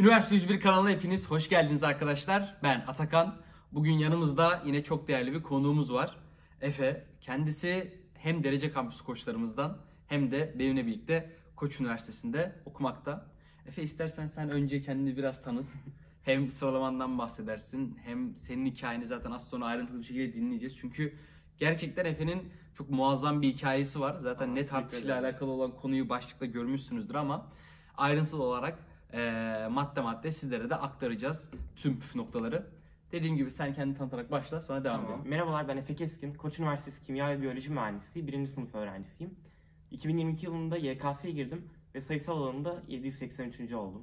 Üniversite 101 kanalına hepiniz hoş geldiniz arkadaşlar. Ben Atakan. Bugün yanımızda yine çok değerli bir konuğumuz var. Efe. Kendisi hem derece kampüsü koçlarımızdan hem de benimle birlikte Koç Üniversitesi'nde okumakta. Efe istersen sen önce kendini biraz tanıt. Hem sıralamandan bahsedersin hem senin hikayeni zaten az sonra ayrıntılı bir şekilde dinleyeceğiz. Çünkü gerçekten Efe'nin çok muazzam bir hikayesi var. Zaten Aa, net ederim. alakalı olan konuyu başlıkta görmüşsünüzdür ama ayrıntılı olarak eee, madde madde sizlere de aktaracağız tüm püf noktaları. Dediğim gibi sen kendini tanıtarak başla sonra devam Tamam. edelim. Merhabalar ben Efe Keskin. Koç Üniversitesi Kimya ve Biyoloji Mühendisliği 1. sınıf öğrencisiyim. 2022 yılında YKS'ye girdim ve sayısal alanında 783. oldum.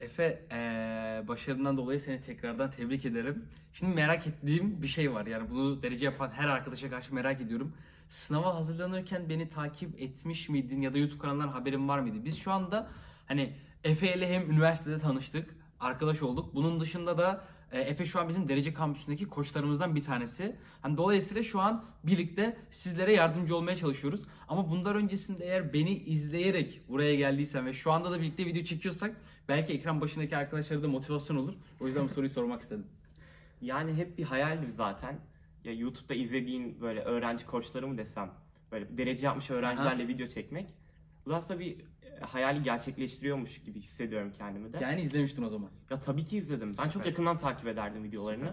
Efe eee, başarından dolayı seni tekrardan tebrik ederim. Şimdi merak ettiğim bir şey var. Yani bunu derece yapan her arkadaşa karşı merak ediyorum. Sınava hazırlanırken beni takip etmiş miydin ya da YouTube kanalından haberin var mıydı? Biz şu anda hani Efe ile hem üniversitede tanıştık, arkadaş olduk. Bunun dışında da e, Efe şu an bizim derece kampüsündeki koçlarımızdan bir tanesi. Hani dolayısıyla şu an birlikte sizlere yardımcı olmaya çalışıyoruz. Ama bundan öncesinde eğer beni izleyerek buraya geldiysen ve şu anda da birlikte video çekiyorsak belki ekran başındaki arkadaşlara da motivasyon olur. O yüzden bu soruyu sormak istedim. Yani hep bir hayaldir zaten. Ya YouTube'da izlediğin böyle öğrenci koçları mı desem, böyle derece yapmış öğrencilerle video çekmek. Bu da aslında bir e, hayali gerçekleştiriyormuş gibi hissediyorum kendimi de. Yani izlemiştin o zaman. Ya tabii ki izledim. Ben çok Süper. yakından takip ederdim videolarını.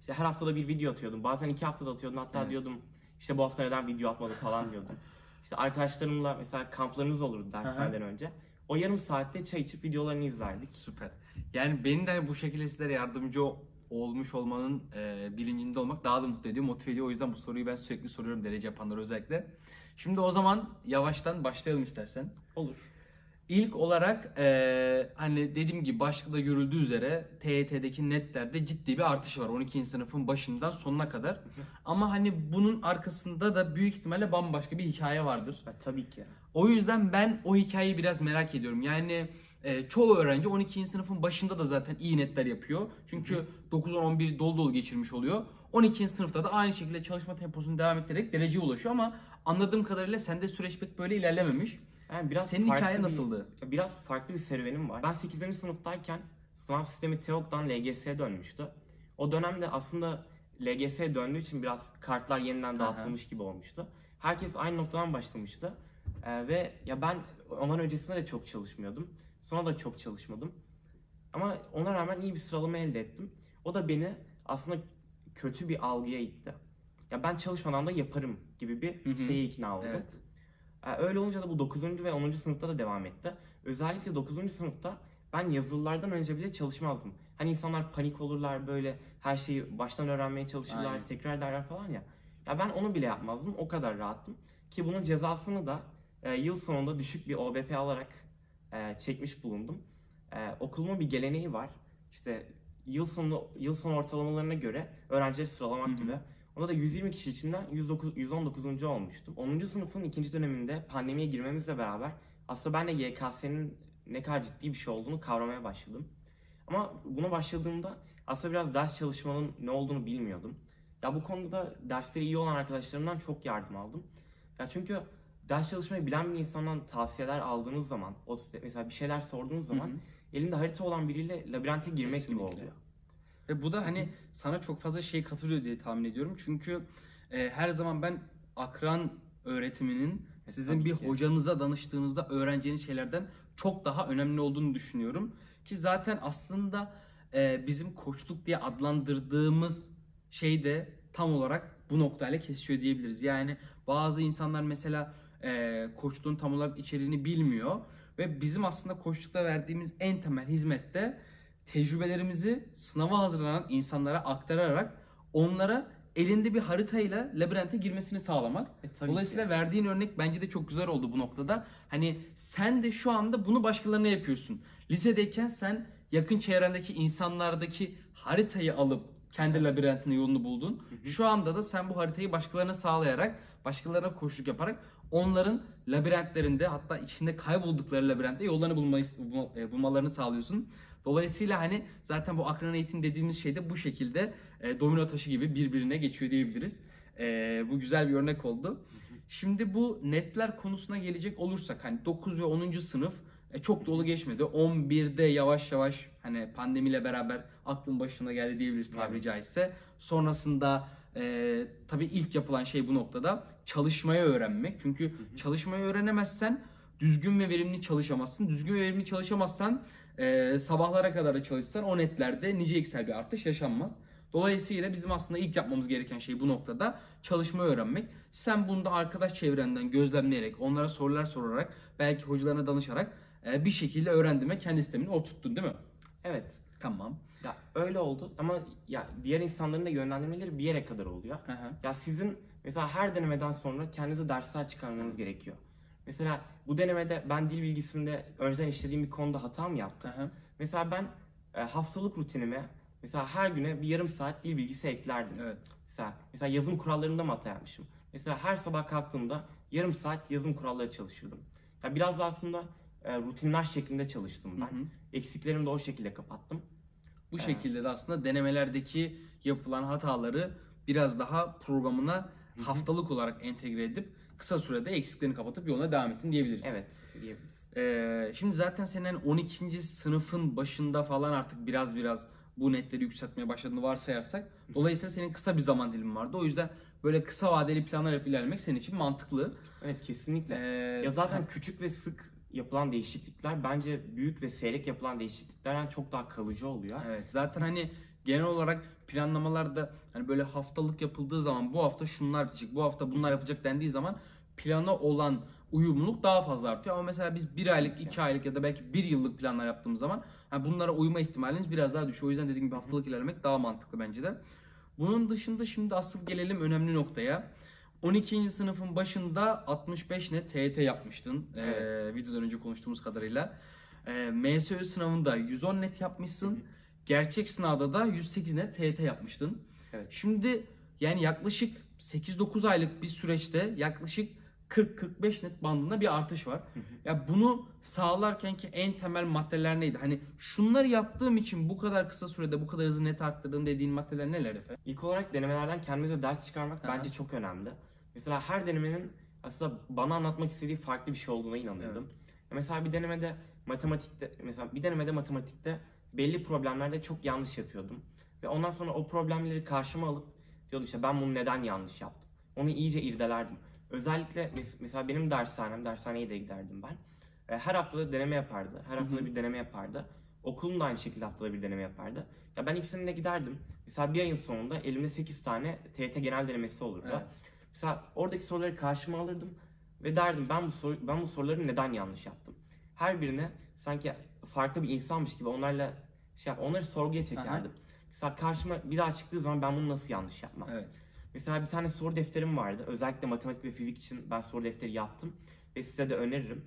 İşte her haftada bir video atıyordum. Bazen iki haftada atıyordum. Hatta Evet. diyordum işte bu hafta neden video atmadı falan diyordum. İşte arkadaşlarımla mesela kamplarımız olurdu derslerden önce. O yarım saatte çay içip videolarını izlerdik. Süper. Yani benim de bu şekilde sizlere yardımcı olmuş olmanın e, bilincinde olmak daha da mutlu ediyor, motive ediyor. O yüzden bu soruyu ben sürekli soruyorum derece yapanlara özellikle. Şimdi o zaman yavaştan başlayalım istersen. Olur. İlk olarak e, hani dediğim gibi başlıkta görüldüğü üzere TYT'deki netlerde ciddi bir artış var 12. sınıfın başından sonuna kadar. Ama hani bunun arkasında da büyük ihtimalle bambaşka bir hikaye vardır. Ya, tabii ki. O yüzden ben o hikayeyi biraz merak ediyorum. Yani e, çoğu öğrenci 12. sınıfın başında da zaten iyi netler yapıyor. Çünkü 9 10 11 dolu dolu geçirmiş oluyor. 12. sınıfta da aynı şekilde çalışma temposunu devam ettirerek dereceye ulaşıyor ama anladığım kadarıyla sende süreç pek böyle ilerlememiş. Yani biraz Senin farklı hikaye bir- nasıldı? Biraz farklı bir serüvenim var. Ben 8. sınıftayken sınav sistemi TEOG'dan LGS'ye dönmüştü. O dönemde aslında LGS'ye döndüğü için biraz kartlar yeniden dağıtılmış gibi olmuştu. Herkes aynı noktadan başlamıştı. Ee, ve ya ben ondan öncesinde de çok çalışmıyordum. Sonra da çok çalışmadım. Ama ona rağmen iyi bir sıralama elde ettim. O da beni aslında kötü bir algıya itti. Ya ben çalışmadan da yaparım gibi bir Hı hı. şeye ikna oldum. Evet. Ee, Öyle olunca da bu 9. ve 10. sınıfta da devam etti. Özellikle 9. sınıfta ben yazılılardan önce bile çalışmazdım. Hani insanlar panik olurlar böyle her şeyi baştan öğrenmeye çalışırlar, Aynen. tekrar ederler falan ya. Ya ben onu bile yapmazdım. O kadar rahattım. Ki bunun cezasını da e, yıl sonunda düşük bir OBP alarak e, çekmiş bulundum. E, okulumun bir geleneği var. İşte yıl sonu yıl sonu ortalamalarına göre öğrencileri sıralamak Hı hı. gibi. Onda da 120 kişi içinden 109, 119. olmuştum. 10. sınıfın ikinci döneminde pandemiye girmemizle beraber aslında ben de YKS'nin ne kadar ciddi bir şey olduğunu kavramaya başladım. Ama buna başladığımda aslında biraz ders çalışmanın ne olduğunu bilmiyordum. Ya bu konuda da dersleri iyi olan arkadaşlarımdan çok yardım aldım. Ya çünkü ders çalışmayı bilen bir insandan tavsiyeler aldığınız zaman, o size mesela bir şeyler sorduğunuz zaman Hı hı. Elinde harita olan biriyle labirente girmek gibi Kesinlikle. oluyor. Ve bu da hani sana çok fazla şey katılıyor diye tahmin ediyorum. Çünkü e, her zaman ben akran öğretiminin E, sizin tabii bir ki. hocanıza danıştığınızda öğreneceğiniz şeylerden çok daha önemli olduğunu düşünüyorum. Ki zaten aslında e, bizim koçluk diye adlandırdığımız şey de tam olarak bu noktayla kesişiyor diyebiliriz. Yani bazı insanlar mesela e, koçluğun tam olarak içeriğini bilmiyor ve bizim aslında koçlukta verdiğimiz en temel hizmette tecrübelerimizi sınava hazırlanan insanlara aktararak onlara elinde bir haritayla labirente girmesini sağlamak. E, Dolayısıyla ki. verdiğin örnek bence de çok güzel oldu bu noktada. Hani sen de şu anda bunu başkalarına yapıyorsun. Lisedeyken sen yakın çevrendeki insanlardaki haritayı alıp kendi labirentine yolunu buldun. hı. Şu anda da sen bu haritayı başkalarına sağlayarak, başkalarına koşuluk yaparak onların labirentlerinde hatta içinde kayboldukları labirentte yollarını bulmayı, bulma- e, bulmalarını sağlıyorsun. Dolayısıyla hani zaten bu akran eğitim dediğimiz şey de bu şekilde e, domino taşı gibi birbirine geçiyor diyebiliriz. E, bu güzel bir örnek oldu. Şimdi bu netler konusuna gelecek olursak hani 9 ve 10. sınıf E, çok dolu geçmedi. 11'de yavaş yavaş hani pandemiyle beraber aklın başına geldi diyebiliriz tabiri Evet. caizse. Sonrasında e, tabii ilk yapılan şey bu noktada çalışmayı öğrenmek. Çünkü çalışmayı öğrenemezsen düzgün ve verimli çalışamazsın. Düzgün ve verimli çalışamazsan e, sabahlara kadar da çalışsan o netlerde nice Excel bir artış yaşanmaz. Dolayısıyla bizim aslında ilk yapmamız gereken şey bu noktada çalışmayı öğrenmek. Sen bunu da arkadaş çevrenden gözlemleyerek, onlara sorular sorarak, belki hocalarına danışarak e, bir şekilde öğrendin ve kendi sistemini oturttun değil mi? Evet. Tamam. Ya öyle oldu ama ya diğer insanların da yönlendirmeleri bir yere kadar oluyor. Hı hı. Ya sizin mesela her denemeden sonra kendinize dersler çıkarmanız gerekiyor. Mesela bu denemede ben dil bilgisinde önceden işlediğim bir konuda hata mı yaptım? Hı hı. Mesela ben e, haftalık rutinime mesela her güne bir yarım saat dil bilgisi eklerdim. Evet. Mesela, mesela yazım kurallarında mı hata yapmışım? Mesela her sabah kalktığımda yarım saat yazım kuralları çalışırdım. Ya biraz da aslında e, rutinler şeklinde çalıştım ben. Hı hı. Eksiklerimi de o şekilde kapattım. Bu şekilde de aslında denemelerdeki yapılan hataları biraz daha programına haftalık olarak entegre edip kısa sürede eksiklerini kapatıp yoluna devam ettin diyebiliriz. Evet diyebiliriz. Ee, şimdi zaten senin 12. sınıfın başında falan artık biraz biraz bu netleri yükseltmeye başladığını varsayarsak dolayısıyla senin kısa bir zaman dilimi vardı. O yüzden böyle kısa vadeli planlar yapıp ilerlemek senin için mantıklı. Evet kesinlikle. Ee, Ya zaten küçük ve sık yapılan değişiklikler bence büyük ve seyrek yapılan değişikliklerden çok daha kalıcı oluyor. Evet zaten hani genel olarak planlamalarda hani böyle haftalık yapıldığı zaman bu hafta şunlar bitecek, bu hafta bunlar yapacak dendiği zaman plana olan uyumluluk daha fazla artıyor. Ama mesela biz bir aylık, iki aylık ya da belki bir yıllık planlar yaptığımız zaman hani bunlara uyma ihtimaliniz biraz daha düşüyor. O yüzden dediğim gibi haftalık ilerlemek daha mantıklı bence de. Bunun dışında şimdi asıl gelelim önemli noktaya. 12. sınıfın başında 65 net TYT yapmıştın. Evet. Ee, videodan önce konuştuğumuz kadarıyla. Ee, MSÖ sınavında 110 net yapmışsın. Gerçek sınavda da 108 net TYT yapmıştın. Evet. Şimdi yani yaklaşık 8-9 aylık bir süreçte yaklaşık 40-45 net bandında bir artış var. Hı hı. Ya bunu sağlarken ki en temel maddeler neydi? Hani şunları yaptığım için bu kadar kısa sürede bu kadar hızlı net arttırdım dediğin maddeler neler efendim? İlk olarak denemelerden kendimize ders çıkarmak Aha. bence çok önemli. Mesela her denemenin aslında bana anlatmak istediği farklı bir şey olduğuna inanıyordum. Ya Mesela bir denemede matematikte mesela bir denemede matematikte belli problemlerde çok yanlış yapıyordum. Ve ondan sonra o problemleri karşıma alıp diyordum işte ben bunu neden yanlış yaptım. Onu iyice irdelerdim. Özellikle mes- mesela benim dershanem, dershaneye de giderdim ben. E, Her haftada deneme yapardı. Her haftada bir deneme yapardı. Okulum da aynı şekilde haftada bir deneme yapardı. Ya ben ikisine de giderdim. Mesela bir ayın sonunda elimde 8 tane TYT genel denemesi olurdu. Evet. Mesela oradaki soruları karşıma alırdım ve derdim ben bu soru, ben bu soruları neden yanlış yaptım. Her birine sanki farklı bir insanmış gibi onlarla şey yap, onları sorguya çekerdim. Mesela karşıma bir daha çıktığı zaman ben bunu nasıl yanlış yapmam? Evet. Mesela bir tane soru defterim vardı. Özellikle matematik ve fizik için ben soru defteri yaptım ve size de öneririm.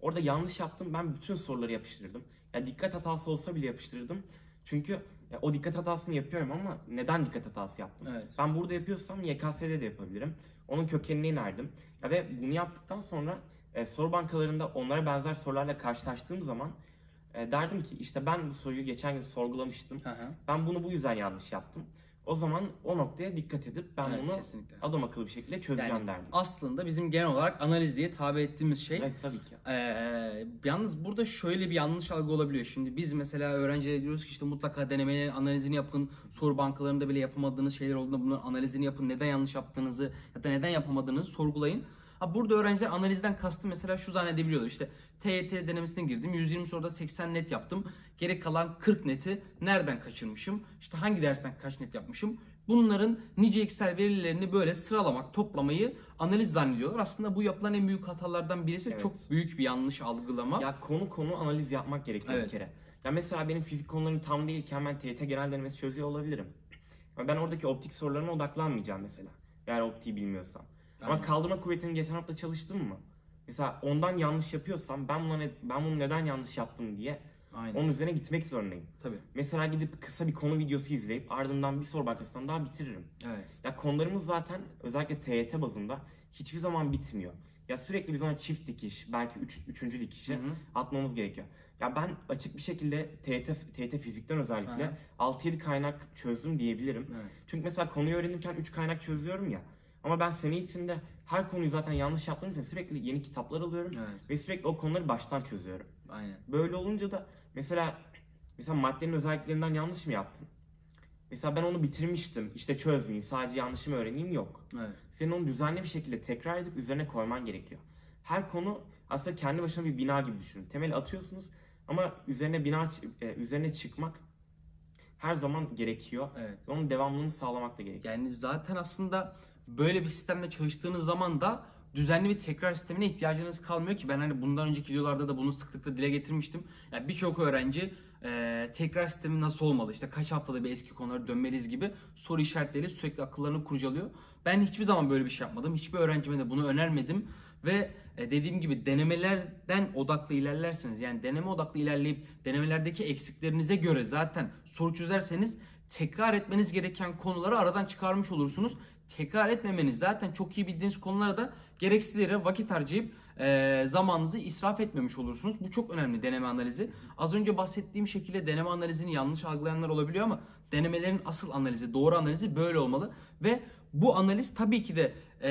Orada yanlış yaptım. Ben bütün soruları yapıştırırdım. Ya dikkat hatası olsa bile yapıştırırdım. Çünkü ya o dikkat hatasını yapıyorum ama neden dikkat hatası yaptım? Evet. Ben burada yapıyorsam YKS'de de yapabilirim. Onun kökenine inerdim. Ya ve bunu yaptıktan sonra e, soru bankalarında onlara benzer sorularla karşılaştığım zaman e, derdim ki işte ben bu soruyu geçen gün sorgulamıştım. Hı. Ben bunu bu yüzden yanlış yaptım. O zaman o noktaya dikkat edip ben Evet, bunu kesinlikle. adam akıllı bir şekilde çözeceğim Yani derdim. aslında bizim genel olarak analiz diye tabi ettiğimiz şey Evet tabii ki. Ee, yalnız burada şöyle bir yanlış algı olabiliyor. Şimdi biz mesela öğrencilere diyoruz ki işte mutlaka denemelerin analizini yapın. Soru bankalarında bile yapamadığınız şeyler olduğunda bunun analizini yapın. Neden yanlış yaptığınızı ya da neden yapamadığınızı sorgulayın. Ha burada öğrenciler analizden kastı mesela şu zannedebiliyorlar. İşte TYT denemesine girdim. 120 soruda 80 net yaptım. Geri kalan 40 neti nereden kaçırmışım? İşte hangi dersten kaç net yapmışım? Bunların nice Excel verilerini böyle sıralamak, toplamayı analiz zannediyorlar. Aslında bu yapılan en büyük hatalardan birisi ve Evet. çok büyük bir yanlış algılama. Ya konu konu analiz yapmak gerekiyor Evet. bir kere. Ya mesela benim fizik konularım tam değilken ben TYT genel denemesi çözüyor olabilirim. Ben oradaki optik sorularına odaklanmayacağım mesela. Yani optiği bilmiyorsam. Ama kaldırma kuvvetini geçen hafta çalıştım mı? Mesela ondan yanlış yapıyorsam ben buna ne- ben bunu neden yanlış yaptım diye Aynen. onun üzerine gitmek zorundayım. Tabii. Mesela gidip kısa bir konu videosu izleyip ardından bir soru bankasından daha bitiririm. Evet. Ya konularımız zaten özellikle TYT bazında hiçbir zaman bitmiyor. Ya sürekli biz ona çift dikiş, belki üç, üçüncü dikişi Hı hı. atmamız gerekiyor. Ya ben açık bir şekilde TYT, TYT fizikten özellikle Aha. 6-7 kaynak çözdüm diyebilirim. Evet. Çünkü mesela konuyu öğrenirken 3 kaynak çözüyorum ya. Ama ben sene içinde her konuyu zaten yanlış yaptığım için sürekli yeni kitaplar alıyorum Evet. ve sürekli o konuları baştan çözüyorum. Aynen. Böyle olunca da mesela mesela maddenin özelliklerinden yanlış mı yaptın? Mesela ben onu bitirmiştim. İşte çözmeyeyim, sadece yanlışımı öğreneyim yok. Evet. Senin onu düzenli bir şekilde tekrar edip üzerine koyman gerekiyor. Her konu aslında kendi başına bir bina gibi düşünün. Temeli atıyorsunuz ama üzerine bina e, üzerine çıkmak her zaman gerekiyor. Evet. Ve onun devamlılığını sağlamak da gerekiyor. Yani zaten aslında böyle bir sistemle çalıştığınız zaman da düzenli bir tekrar sistemine ihtiyacınız kalmıyor ki ben hani bundan önceki videolarda da bunu sıklıkla dile getirmiştim. Yani birçok öğrenci e, tekrar sistemi nasıl olmalı işte kaç haftada bir eski konulara dönmeliyiz gibi soru işaretleriyle sürekli akıllarını kurcalıyor. Ben hiçbir zaman böyle bir şey yapmadım. Hiçbir öğrencime de bunu önermedim. Ve e, dediğim gibi denemelerden odaklı ilerlerseniz yani deneme odaklı ilerleyip denemelerdeki eksiklerinize göre zaten soru çözerseniz tekrar etmeniz gereken konuları aradan çıkarmış olursunuz. Tekrar etmemeniz zaten çok iyi bildiğiniz konulara da gereksiz yere vakit harcayıp e, zamanınızı israf etmemiş olursunuz. Bu çok önemli deneme analizi. Az önce bahsettiğim şekilde deneme analizini yanlış algılayanlar olabiliyor ama denemelerin asıl analizi, doğru analizi böyle olmalı ve bu analiz tabii ki de e,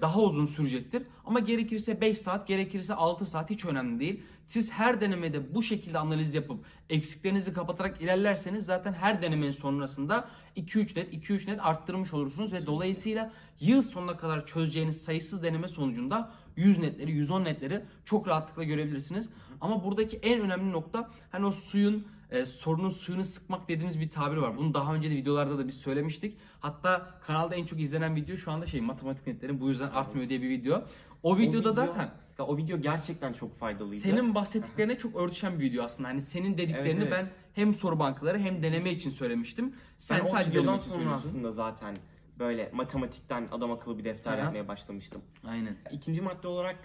daha uzun sürecektir. Ama gerekirse 5 saat, gerekirse 6 saat hiç önemli değil. Siz her denemede bu şekilde analiz yapıp eksiklerinizi kapatarak ilerlerseniz zaten her denemenin sonrasında 2-3 net, 2-3 net arttırmış olursunuz ve dolayısıyla yıl sonuna kadar çözeceğiniz sayısız deneme sonucunda 100 netleri, 110 netleri çok rahatlıkla görebilirsiniz. Ama buradaki en önemli nokta hani o suyun e, sorunun suyunu sıkmak dediğimiz bir tabir var. Bunu daha önce de videolarda da biz söylemiştik. Hatta kanalda en çok izlenen video şu anda şey matematik netlerin bu yüzden artmıyor diye bir video. O videoda o da video, ha, ya o video gerçekten çok faydalıydı. senin bahsettiklerine çok örtüşen bir video aslında. Hani senin dediklerini Evet, evet. ben hem soru bankaları hem deneme için söylemiştim. Sen o sadece videodan sonra aslında zaten böyle matematikten adam akıllı bir defter Aha. yapmaya başlamıştım. Aynen. İkinci madde olarak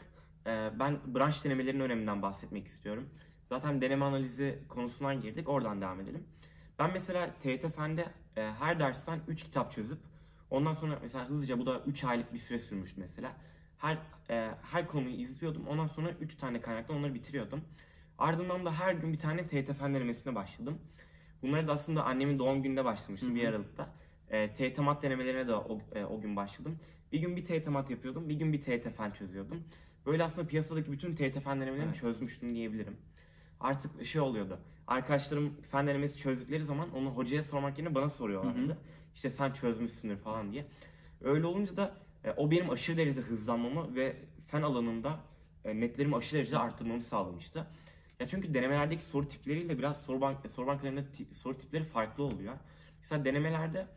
e, ben branş denemelerinin öneminden bahsetmek istiyorum. Zaten deneme analizi konusundan girdik, oradan devam edelim. Ben mesela TYT Fen'de e, her dersten 3 kitap çözüp ondan sonra mesela hızlıca bu da 3 aylık bir süre sürmüştü mesela. Her e, her konuyu izliyordum. Ondan sonra 3 tane kaynaktan onları bitiriyordum. Ardından da her gün bir tane TYT Fen denemesine başladım. Bunları da aslında annemin doğum gününde başlamıştım Hı hı. 1 Aralık'ta. E, TYT Mat denemelerine de o, e, o gün başladım. Bir gün bir TYT Mat yapıyordum, bir gün bir TYT Fen çözüyordum. Böyle aslında piyasadaki bütün TYT fen denemelerini Evet. çözmüştüm diyebilirim. Artık şey oluyordu. Arkadaşlarım fen denemesi çözdükleri zaman onu hocaya sormak yerine bana soruyorlardı. Hı hı. İşte sen çözmüşsündür falan diye. Öyle olunca da e, o benim aşırı derecede hızlanmamı ve fen alanında e, netlerimi aşırı derecede arttırmamı sağlamıştı. Ya çünkü denemelerdeki soru tipleriyle biraz soru bank soru bankalarında soru tipleri farklı oluyor. Mesela denemelerde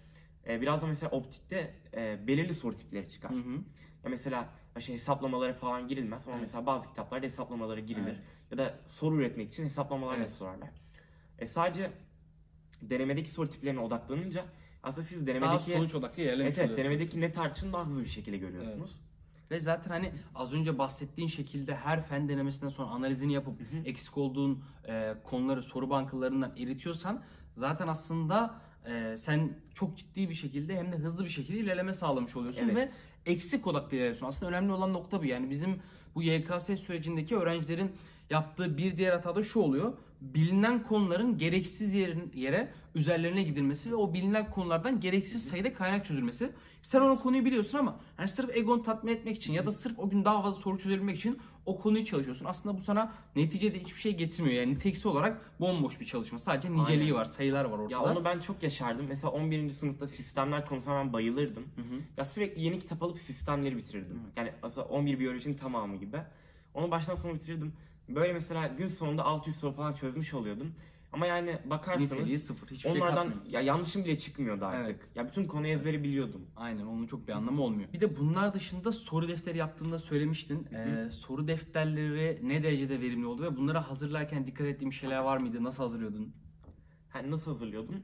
e, biraz da mesela optikte e, belirli soru tipleri çıkar. Hı hı. Ya mesela şey hesaplamalara falan girilmez ama Evet. mesela bazı kitaplarda hesaplamalara girilir. Evet. Ya da soru üretmek için hesaplamalar Evet. sorarlar. E sadece denemedeki soru tiplerine odaklanınca aslında siz Daha denemedeki sonuç odaklı ilerlemiş evet, evet, denemedeki net artışını daha hızlı bir şekilde görüyorsunuz. Ve zaten hani az önce bahsettiğin şekilde her fen denemesinden sonra analizini yapıp Hı hı. eksik olduğun e, konuları soru bankalarından eritiyorsan zaten aslında e, sen çok ciddi bir şekilde hem de hızlı bir şekilde ilerleme sağlamış oluyorsun Evet. ve eksik odaklı ilerliyorsun. Aslında önemli olan nokta bu. Yani bizim bu YKS sürecindeki öğrencilerin yaptığı bir diğer hata da şu oluyor. Bilinen konuların gereksiz yere üzerlerine gidilmesi ve o bilinen konulardan gereksiz sayıda kaynak çözülmesi. Sen o konuyu biliyorsun ama yani sırf egonu tatmin etmek için ya da sırf o gün daha fazla soru çözebilmek için o konuyu çalışıyorsun. Aslında bu sana neticede hiçbir şey getirmiyor. Yani niteksi olarak bomboş bir çalışma. Sadece niceliği Aynen. var, sayılar var ortada. Ya onu ben çok yaşardım. Mesela 11. sınıfta sistemler konusuna ben bayılırdım. Hı hı. Ya sürekli yeni kitap alıp sistemleri bitirirdim. Evet. Yani aslında 11 biyolojinin tamamı gibi. Onu baştan sona bitirdim. Böyle mesela gün sonunda 600 soru falan çözmüş oluyordum. Ama yani bakarsanız Niteliği sıfır. Hiçbir şey onlardan katmıyor. ya yanlışım bile çıkmıyordu artık. Evet. Ya bütün konuyu ezbere biliyordum. Aynen onun çok bir anlamı olmuyor. Bir de bunlar dışında soru defteri yaptığında söylemiştin. Ee, soru defterleri ne derecede verimli oldu ve bunları hazırlarken dikkat ettiğin şeyler var mıydı? Nasıl hazırlıyordun? Ha, nasıl hazırlıyordum?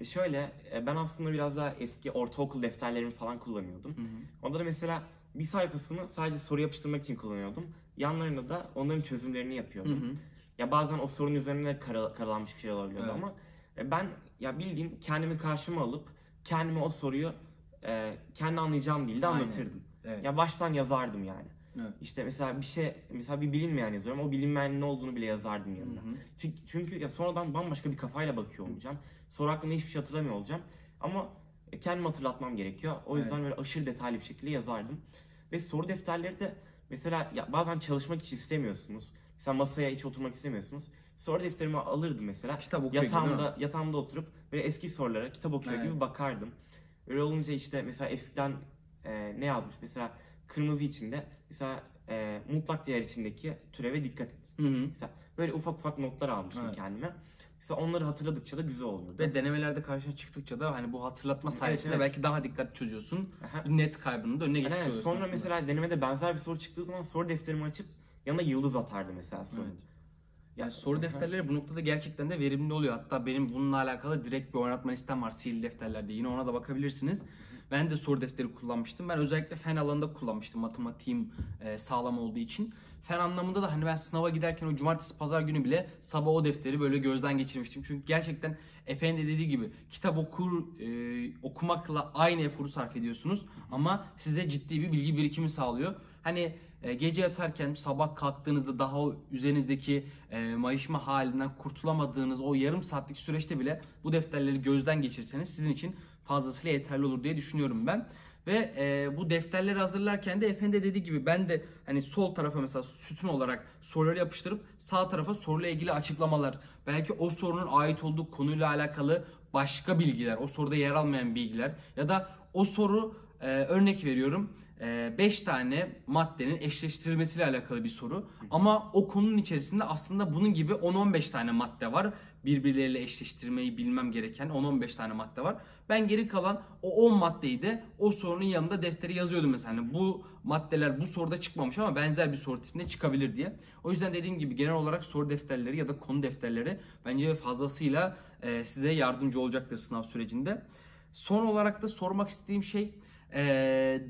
E şöyle e, ben aslında biraz daha eski ortaokul defterlerimi falan kullanıyordum. Hı hı. Onda da mesela bir sayfasını sadece soru yapıştırmak için kullanıyordum. Yanlarında da onların çözümlerini Hı yapıyordum. hı. Ya bazen o sorunun üzerine kara, karalanmış bir şey olabiliyordu Evet. ama e, ben ya bildiğin kendimi karşıma alıp kendime o soruyu e, kendi anlayacağım dilde Aynen. anlatırdım. Evet. Ya baştan yazardım yani. Evet. İşte mesela bir şey mesela bir bilinmeyen yazıyorum. O bilinmeyenin ne olduğunu bile yazardım Hı yanına. hı. Çünkü, çünkü ya sonradan bambaşka bir kafayla bakıyor olacağım. Soru hakkında hiçbir şey hatırlamıyor olacağım. Ama e, kendimi hatırlatmam gerekiyor. O yüzden böyle aşırı detaylı bir şekilde yazardım. Ve soru defterleri de mesela ya bazen çalışmak hiç istemiyorsunuz. Mesela masaya hiç oturmak istemiyorsunuz. Soru defterimi alırdım mesela. Kitap okuyor gibi, değil Yatağımda, yatağımda oturup böyle eski sorulara kitap okuyor Evet. gibi bakardım. Öyle olunca işte mesela eskiden e, ne yazmış? Mesela kırmızı içinde mesela e, mutlak değer içindeki türeve dikkat et. Hı hı. Mesela böyle ufak ufak notlar almıştım Evet. kendime. Mesela onları hatırladıkça da güzel oluyordu. Ve denemelerde karşına çıktıkça da hani bu hatırlatma sayesinde evet. belki daha dikkat çözüyorsun. Aha. Net kaybının da önüne geçmiş Evet, sonra aslında. mesela denemede benzer bir soru çıktığı zaman soru defterimi açıp yanına yıldız atardı mesela soru. Evet. Yani soru defterleri bu noktada gerçekten de verimli oluyor. Hatta benim bununla alakalı direkt bir oynatma listem var sihirli defterlerde. Yine ona da bakabilirsiniz. Ben de soru defteri kullanmıştım. Ben özellikle fen alanında kullanmıştım. Matematiğim e, sağlam olduğu için. Fen anlamında da hani ben sınava giderken o cumartesi pazar günü bile sabah o defteri böyle gözden geçirmiştim. Çünkü gerçekten efendi dediği gibi kitap okur e, okumakla aynı eforu sarf ediyorsunuz ama size ciddi bir bilgi birikimi sağlıyor. Hani e, gece yatarken sabah kalktığınızda daha o üzerinizdeki e, mayışma halinden kurtulamadığınız o yarım saatlik süreçte bile bu defterleri gözden geçirseniz sizin için fazlasıyla yeterli olur diye düşünüyorum ben. Ve e, bu defterleri hazırlarken de Efendi dediği gibi ben de hani sol tarafa mesela sütun olarak soruları yapıştırıp sağ tarafa soruyla ilgili açıklamalar, belki o sorunun ait olduğu konuyla alakalı başka bilgiler, o soruda yer almayan bilgiler ya da o soru e, örnek veriyorum 5 tane maddenin eşleştirilmesiyle alakalı bir soru. Ama o konunun içerisinde aslında bunun gibi 10-15 tane madde var. Birbirleriyle eşleştirmeyi bilmem gereken 10-15 tane madde var. Ben geri kalan o 10 maddeyi de o sorunun yanında deftere yazıyordum mesela. Hani bu maddeler bu soruda çıkmamış ama benzer bir soru tipinde çıkabilir diye. O yüzden dediğim gibi genel olarak soru defterleri ya da konu defterleri bence fazlasıyla e, size yardımcı olacaktır sınav sürecinde. Son olarak da sormak istediğim şey e,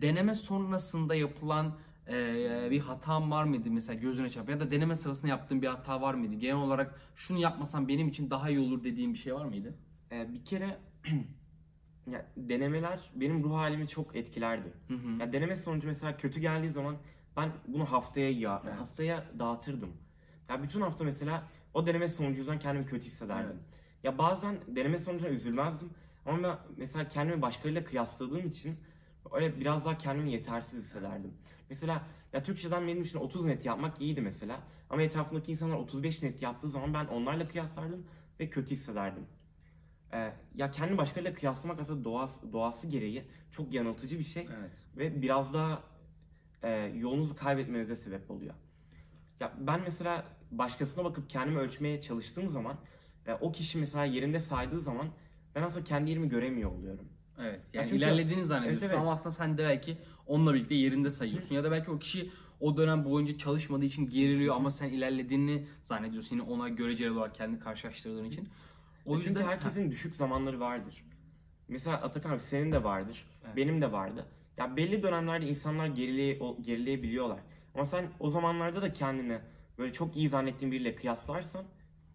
deneme sonrasında yapılan e, bir hatam var mıydı mesela gözüne çarpan ya da deneme sırasında yaptığın bir hata var mıydı? Genel olarak şunu yapmasam benim için daha iyi olur dediğin bir şey var mıydı? Ee, bir kere ya, denemeler benim ruh halimi çok etkilerdi. Hı hı. Ya deneme sonucu mesela kötü geldiği zaman ben bunu haftaya ya Evet. haftaya dağıtırdım. Ya bütün hafta mesela o deneme sonucu yüzünden kendimi kötü hissederdim. Evet. Ya bazen deneme sonucuna üzülmezdim ama ben mesela kendimi başkalarıyla kıyasladığım için öyle biraz daha kendimi yetersiz hissederdim. Mesela ya Türkçeden benim için 30 net yapmak iyiydi mesela. Ama etrafındaki insanlar 35 net yaptığı zaman ben onlarla kıyaslardım ve kötü hissederdim. Ee, ya kendini başkalarıyla kıyaslamak aslında doğası, doğası gereği çok yanıltıcı bir şey Evet. ve biraz daha e, yolunuzu kaybetmenize sebep oluyor. Ya ben mesela başkasına bakıp kendimi ölçmeye çalıştığım zaman e, o kişi mesela yerinde saydığı zaman ben aslında kendi yerimi göremiyor oluyorum. Evet. Ya Yani çünkü- ilerlediğini zannediyorsun Evet, evet. ama aslında sen de belki onunla birlikte yerinde sayıyorsun ya da belki o kişi o dönem boyunca çalışmadığı için geriliyor ama sen ilerlediğini zannediyorsun yine ona göreceli olarak kendini karşılaştırdığın için. O E yüzden Çünkü herkesin düşük zamanları vardır. Mesela Atakan abi senin de vardır. Evet. Benim de vardı. Ya belli dönemlerde insanlar gerileye, o- gerileyebiliyorlar. Ama sen o zamanlarda da kendini böyle çok iyi zannettiğin biriyle kıyaslarsan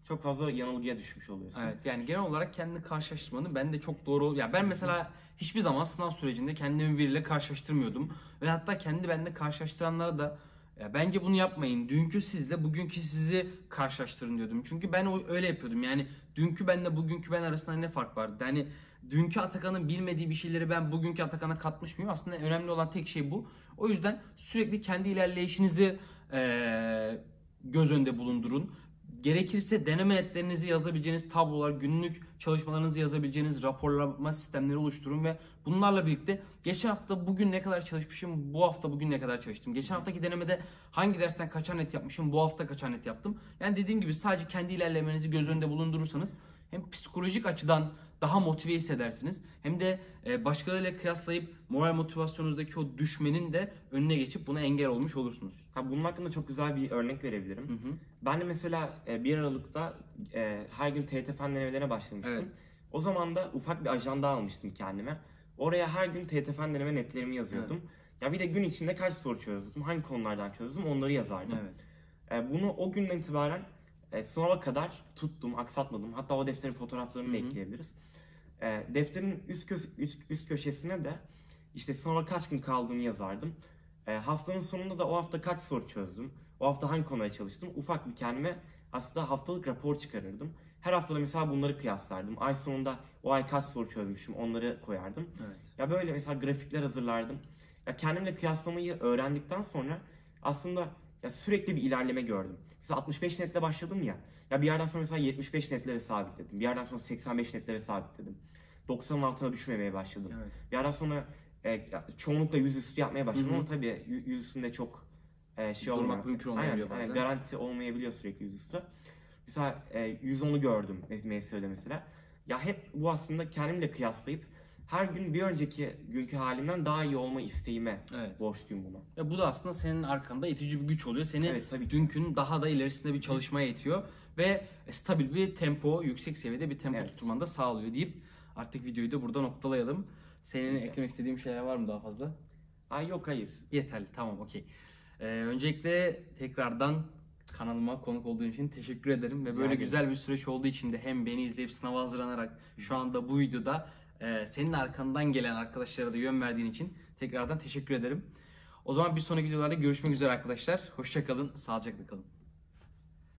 çok fazla yanılgıya düşmüş oluyorsun. Evet yani genel olarak kendini karşılaştırmanın ben de çok doğru. Ya ben mesela hiçbir zaman sınav sürecinde kendimi biriyle karşılaştırmıyordum. Ve hatta kendi benimle karşılaştıranlara da ya bence bunu yapmayın. Dünkü sizle bugünkü sizi karşılaştırın diyordum. Çünkü ben öyle yapıyordum. Yani dünkü benle bugünkü ben arasında ne fark vardı? Yani dünkü Atakan'ın bilmediği bir şeyleri ben bugünkü Atakan'a katmış mıyım? Aslında önemli olan tek şey bu. O yüzden sürekli kendi ilerleyişinizi eee, göz önünde bulundurun. Gerekirse deneme netlerinizi yazabileceğiniz tablolar, günlük çalışmalarınızı yazabileceğiniz raporlama sistemleri oluşturun ve bunlarla birlikte geçen hafta bugün ne kadar çalışmışım, bu hafta bugün ne kadar çalıştım. Geçen haftaki denemede hangi dersten kaçar net yapmışım, bu hafta kaçar net yaptım. Yani dediğim gibi sadece kendi ilerlemenizi göz önünde bulundurursanız hem psikolojik açıdan daha motive hissedersiniz hem de e, başkalarıyla kıyaslayıp moral motivasyonunuzdaki o düşmenin de önüne geçip buna engel olmuş olursunuz. Ha, bunun hakkında çok güzel bir örnek verebilirim. Hı hı. Ben de mesela e, 1 Aralık'ta e, her gün TYT fen denemelerine başlamıştım. Evet. O zaman da ufak bir ajanda almıştım kendime. Oraya her gün TYT fen deneme netlerimi yazıyordum. Ya bir de gün içinde kaç soru çözdüm, hangi konulardan çözdüm onları yazardım. Evet. E, bunu o günden itibaren e, sınava kadar tuttum, aksatmadım. Hatta o defterin fotoğraflarını da ekleyebiliriz. E, defterin üst, kö- üst, üst köşesine de işte sınava kaç gün kaldığını yazardım. E, haftanın sonunda da o hafta kaç soru çözdüm, o hafta hangi konuya çalıştım. Ufak bir kendime aslında haftalık rapor çıkarırdım. Her haftada mesela bunları kıyaslardım. Ay sonunda o ay kaç soru çözmüşüm onları koyardım. Evet. Ya böyle mesela grafikler hazırlardım. ya kendimle kıyaslamayı öğrendikten sonra aslında ya sürekli bir ilerleme gördüm. Mesela 65 netle başladım ya. Ya bir yerden sonra mesela 75 netlere sabitledim. Bir yerden sonra 85 netlere sabitledim. 90'ın altına düşmemeye başladım. Evet. Bir yerden sonra e, çoğunlukla yüzüstü yapmaya başladım Hı hı. ama tabii yü- yüzüstünde çok e, şey Durmak olmuyor. mümkün aynen, bazen. aynen, garanti olmayabiliyor sürekli yüzüstü. Mesela e, 110'u gördüm MSÖ'de mesela. Ya hep bu aslında kendimle kıyaslayıp her gün bir önceki günkü halimden daha iyi olma isteğime Evet. borçluyum buna. Ya bu da aslında senin arkanda itici bir güç oluyor. Seni Evet, tabii ki. dünkün daha da ilerisinde bir çalışmaya itiyor ve stabil bir tempo, yüksek seviyede bir tempo Evet. tutturmanı da sağlıyor deyip artık videoyu da burada noktalayalım. Senin Peki. eklemek istediğin şeyler var mı daha fazla? Ay yok hayır. Yeterli. Tamam, okey. Ee, öncelikle tekrardan kanalıma konuk olduğun için teşekkür ederim ve böyle güzel bir süreç olduğu için de hem beni izleyip sınava hazırlanarak şu anda bu videoda e, senin arkandan gelen arkadaşlara da yön verdiğin için tekrardan teşekkür ederim. O zaman bir sonraki videolarda görüşmek üzere arkadaşlar. Hoşçakalın, sağlıcakla kalın.